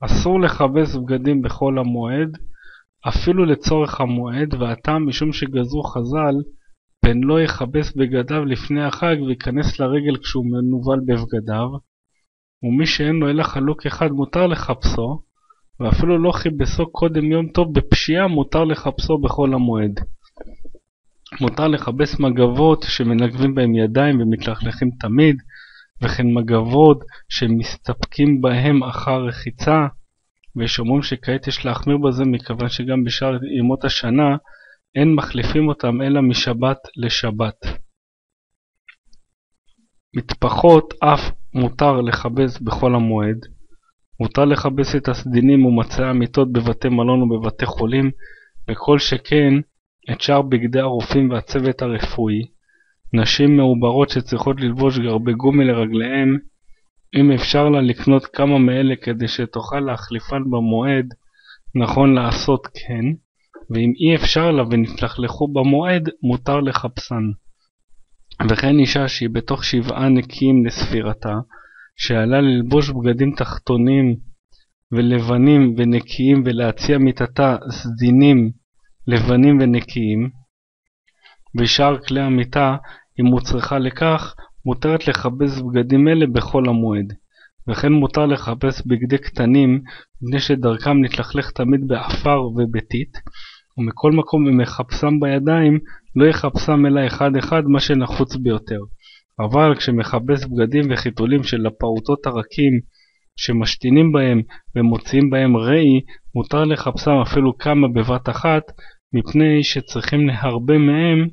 אסור לכבס בגדים בחול המועד, אפילו לצורך המועד, והטעם משום שגזרו חז"ל, פן לא יכבס בגדיו לפני החג וייכנס לרגל כשהוא מנוול בבגדיו, ומי שאין לו אלא חלוק אחד מותר לחפשו, ואפילו לא כיבסו קודם יום טוב בפשיעה מותר לחפשו בחול המועד. מותר לכבס מגבות שמנגבים בהם ידיים ומתלכלכים תמיד, וכן מגבות שמסתפקים בהם אחר רחיצה, ויש אומרים שכעת יש להחמיר בזה מכיוון שגם בשאר ימות השנה אין מחליפים אותם אלא משבת לשבת. מטפחות אף מותר לכבס בחול המועד. מותר לכבס את הסדינים ומצעי המיטות בבתי מלון ובבתי חולים, וכל שכן את שאר בגדי הרופאים והצוות הרפואי. נשים מעוברות שצריכות ללבוש גרבי גומי לרגליהם, אם אפשר לה לקנות כמה מאלה כדי שתוכל להחליפן במועד, נכון לעשות כן, ואם אי אפשר לה ונתלכלכו במועד, מותר לחפשן. וכן אישה שהיא בתוך שבעה נקיים לספירתה, שעלה ללבוש בגדים תחתונים ולבנים ונקיים ולהציע מיטתה סדינים לבנים ונקיים, ושאר כלי המיטה, אם הוא צריכה לכך, מותרת לכבס בגדים אלה בכל המועד. וכן מותר לכבס בגדי קטנים, מפני שדרכם להתלכלך תמיד בעפר ובטיט, ומכל מקום אם מחפשם בידיים, לא יחפשם אלא אחד אחד מה שנחוץ ביותר. אבל כשמכבס בגדים וחיתולים של הפעוטות הרכים שמשתינים בהם ומוציאים בהם ראי, מותר לחפשם אפילו כמה בבת אחת, מפני שצריכים להרבה מהם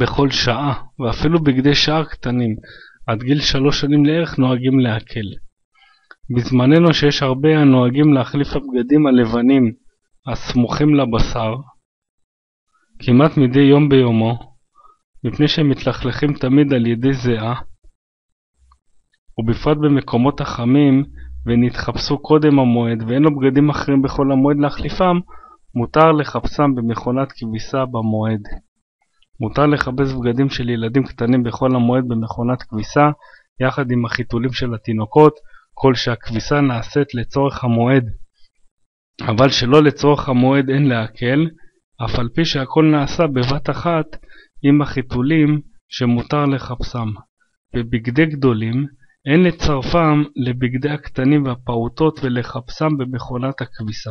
בכל שעה, ואפילו בגדי שער קטנים, עד גיל שלוש שנים לערך נוהגים להקל. בזמננו שיש הרבה הנוהגים להחליף הבגדים הלבנים הסמוכים לבשר, כמעט מדי יום ביומו, מפני שהם מתלכלכים תמיד על ידי זיעה, ובפרט במקומות החמים, ונתחפשו קודם המועד, ואין לו בגדים אחרים בכל המועד להחליפם, מותר לחפשם במכונת כביסה במועד. מותר לכבס בגדים של ילדים קטנים בכל המועד במכונת כביסה, יחד עם החיתולים של התינוקות, כל שהכביסה נעשית לצורך המועד. אבל שלא לצורך המועד אין להקל, אף על פי שהכל נעשה בבת אחת עם החיתולים שמותר לחפשם. בבגדי גדולים אין לצרפם לבגדי הקטנים והפעוטות ולחפשם במכונת הכביסה.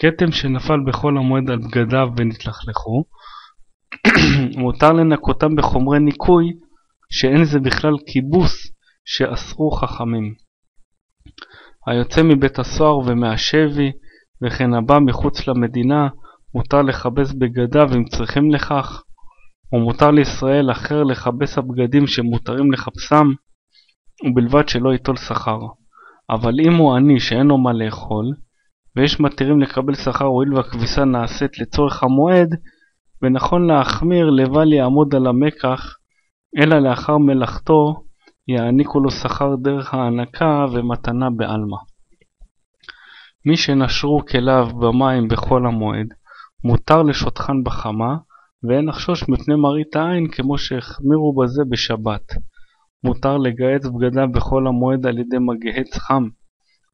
כתם שנפל בחול המועד על בגדיו ונתלכלכו, מותר לנקותם בחומרי ניקוי שאין זה בכלל כיבוס שאסרו חכמים. היוצא מבית הסוהר ומהשבי וכן הבא מחוץ למדינה מותר לכבס בגדיו אם צריכים לכך, ומותר לישראל אחר לכבס הבגדים שמותרים לחפשם, ובלבד שלא ייטול שכר. אבל אם הוא עני שאין לו מה לאכול, ויש מתירים לקבל שכר הואיל והכביסה נעשית לצורך המועד, ונכון להחמיר לבל יעמוד על המקח, אלא לאחר מלאכתו יעניקו לו שכר דרך הענקה ומתנה בעלמא. מי שנשרו כליו במים בחול המועד, מותר לשותחן בחמה, ואין לחשוש מפני מראית העין כמו שהחמירו בזה בשבת. מותר לגהץ בגדיו בחול המועד על ידי מגהץ חם.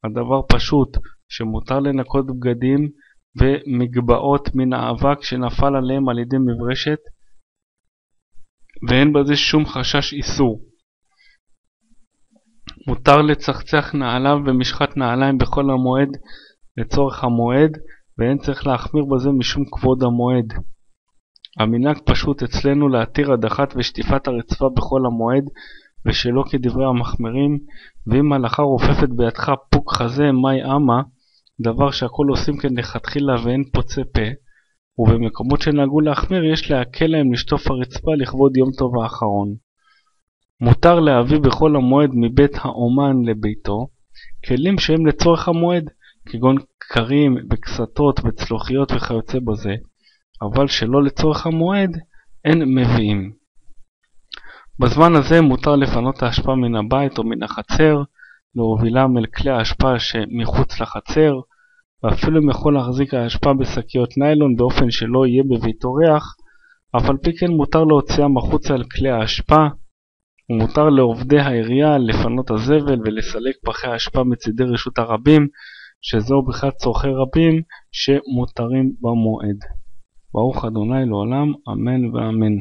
הדבר פשוט, שמותר לנקות בגדים ומגבעות מן האבק שנפל עליהם על ידי מברשת, ואין בזה שום חשש איסור. מותר לצחצח נעליו במשחת נעליים בכל המועד לצורך המועד, ואין צריך להחמיר בזה משום כבוד המועד. המנהג פשוט אצלנו להתיר הדחת ושטיפת הרצפה בכל המועד, ושלא כדברי המחמירים, ואם הלכה רופפת בידך פוק חזה מאי אמה, דבר שהכל עושים כן לכתחילה ואין פוצה פה, ובמקומות שנהגו להחמיר יש להקל להם לשטוף הרצפה לכבוד יום טוב האחרון. מותר להביא בכל המועד מבית האומן לביתו כלים שהם לצורך המועד, כגון קרים וקסתות וצלוחיות וכיוצא בזה, אבל שלא לצורך המועד אין מביאים. בזמן הזה מותר לפנות האשפה מן הבית או מן החצר, להובילם אל כלי האשפה שמחוץ לחצר, ואפילו אם יכול להחזיק האשפה בשקיות ניילון באופן שלא יהיה בביתו ריח, אף על פי כן מותר להוציאם החוצה אל כלי האשפה, ומותר לעובדי העירייה לפנות הזבל ולסלק פחי האשפה מצידי רשות הרבים, שזהו בכלל צורכי רבים שמותרים במועד. ברוך אדוני לעולם, אמן ואמן.